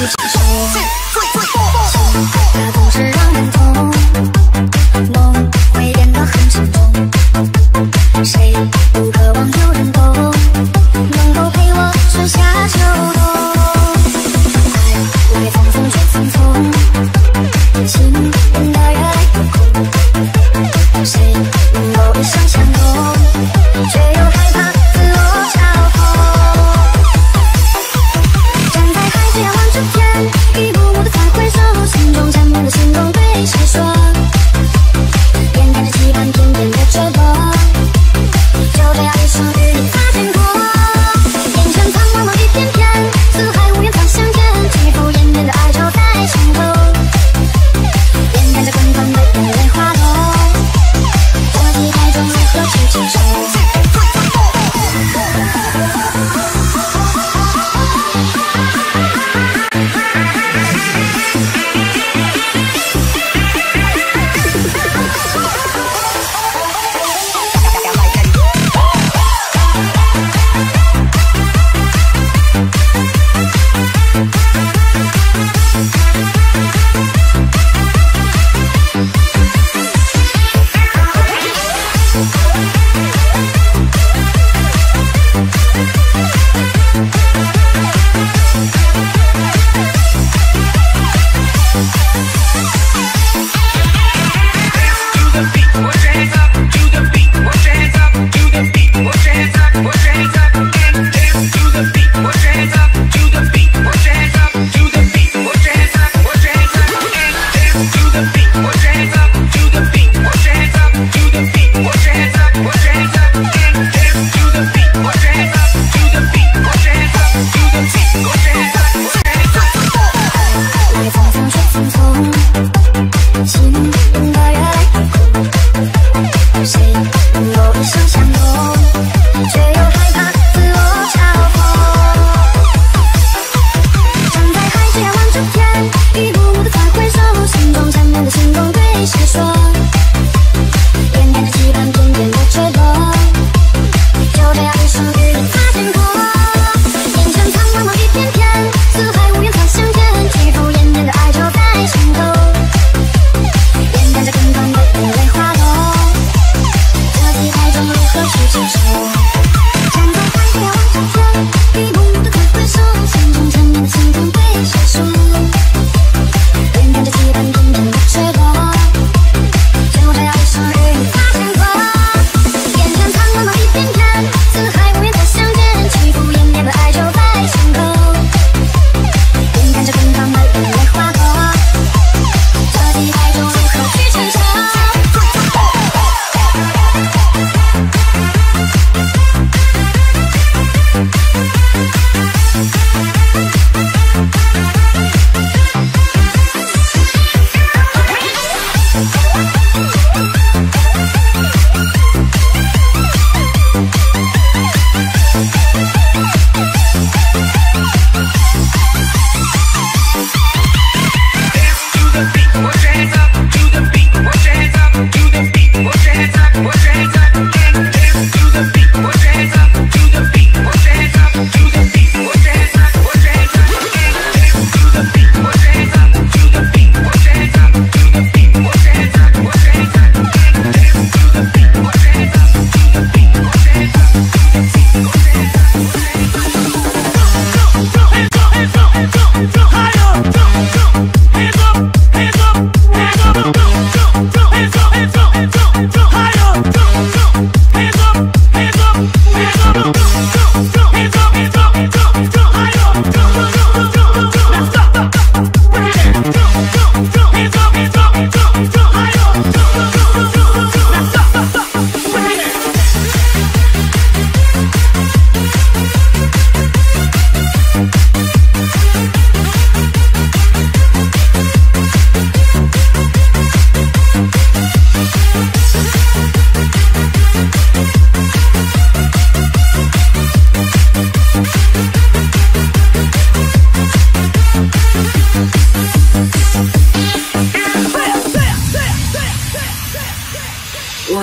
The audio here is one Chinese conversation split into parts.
你是谁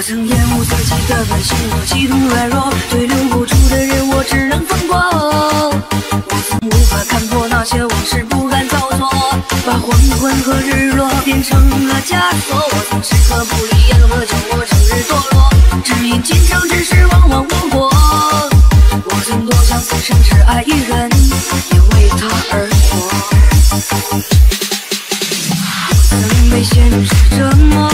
我曾厌恶自己的本性，我极度软弱，对留不住的人我只能放过。我曾无法看破那些往事，不敢造作，把黄昏和日落变成了枷锁。我曾时刻不离烟和酒，我整日堕落，只因今生之事往往无果。我曾多想此生只爱一人，也为他而活。我曾被现实折磨。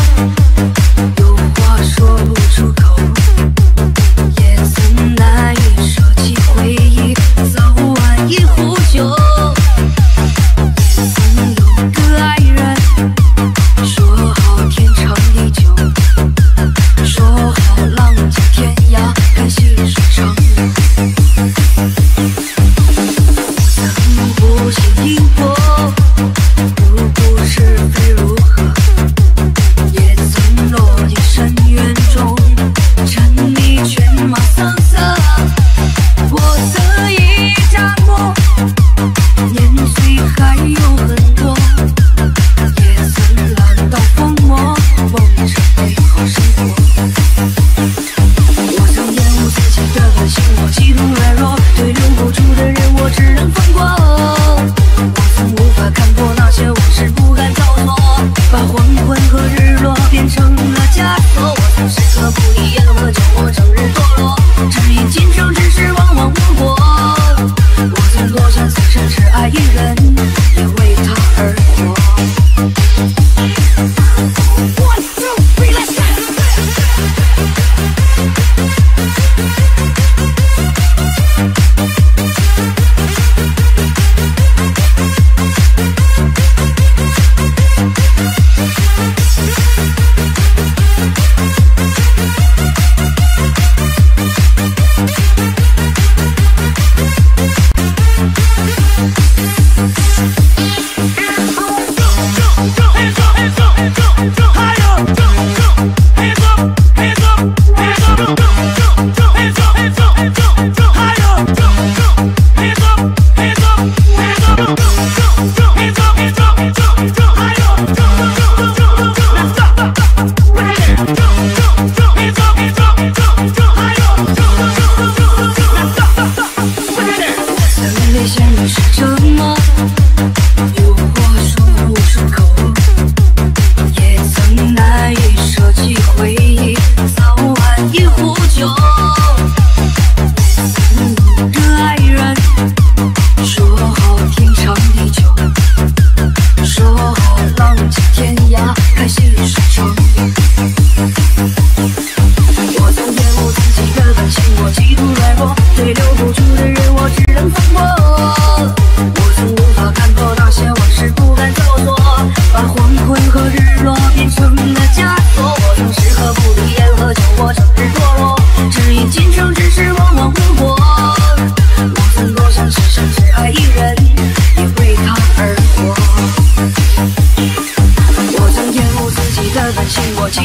曾时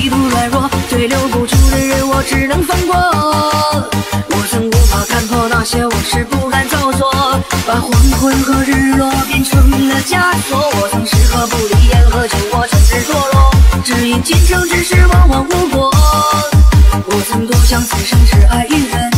图软弱，对留不住的人，我只能放过。我曾无法看破那些往事，不敢造作，把黄昏和日落变成了枷锁。我曾时刻不离烟和酒，我甚至堕落，只因今生之事往往无果。我曾多想此生只爱一人。